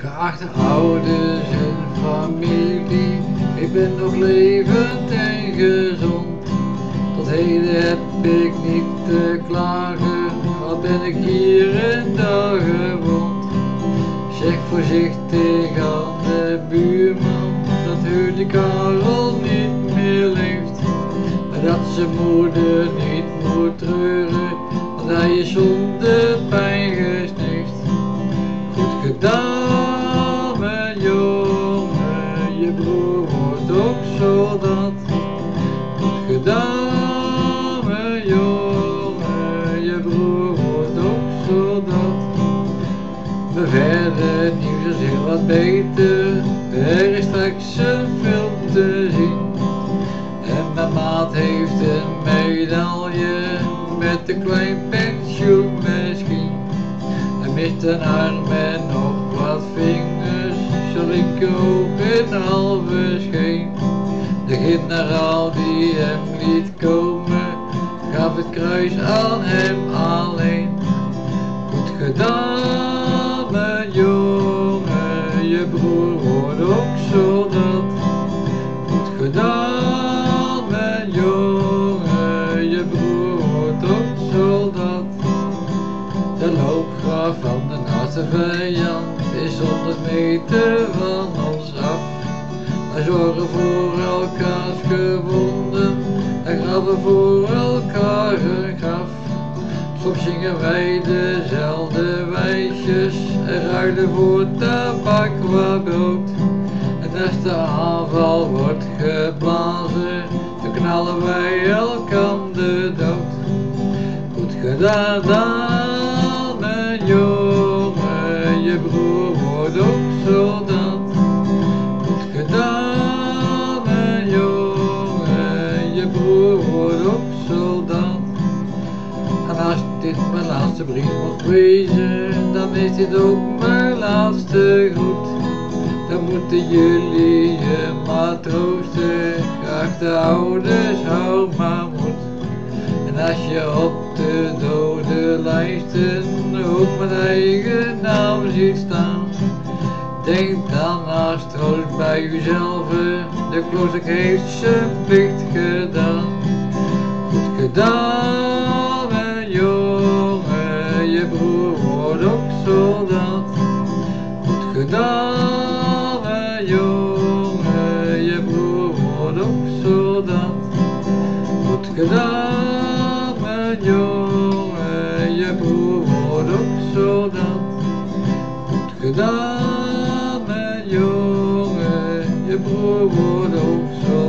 Geachte ouders en familie, ik ben nog levend en gezond. Tot heden heb ik niet te klagen, al ben ik hier en daar gewond. Zeg voorzichtig aan de buurman, dat Heurtje Karel niet meer leeft. Maar dat zijn moeder niet moet treuren, want hij is zonder pijn gesneefd. Goed gedaan, gedaan, mijn jongen, je broer wordt ook soldaat. Maar verder is heel wat beter, er is straks een film te zien. En mijn maat heeft een medaille met een klein pensioen misschien. Hij mist een arm en nog wat vingers, zal ik ook een halve scheen. De generaal die hem liet komen, gaf het kruis aan hem alleen. Goed gedaan, mijn jongen, je broer wordt ook soldaat. Goed gedaan, mijn jongen, je broer wordt ook soldaat. De loopgraaf van de naaste vijand is 100 meter van ons af. Wij zorgen voor elkaars gewonden en graven voor elkaar een graf. Soms zingen wij dezelfde wijsjes en ruilen voor tabak wat brood. En als de aanval wordt geblazen, dan knallen wij elkander dood. Goed gedaan, mijn jongen, je broer dit mijn laatste brief mocht wezen, dan is dit ook mijn laatste groet. Dan moeten jullie je maar troosten, de ouders, hou maar moed. En als je op de dode lijsten ook mijn eigen naam ziet staan, denk dan als troost bij uzelf, de klooster heeft zijn plicht gedaan. Goed gedaan, goed gedaan, mijn jongen. Je broer wordt ook dan. Goed gedaan, mijn jongen. Je broer wordt ook dan.